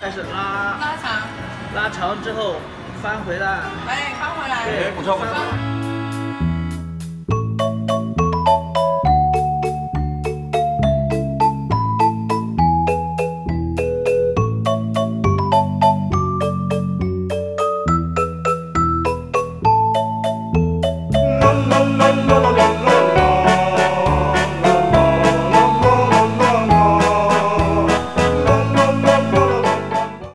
开始拉。拉长，拉长之后翻回来，哎，翻回来，哎，不错不错。